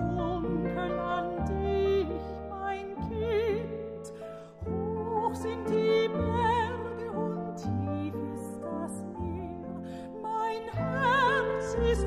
mein Mein Kind. Hoch sind die Berge und tief ist das Meer. Herz ist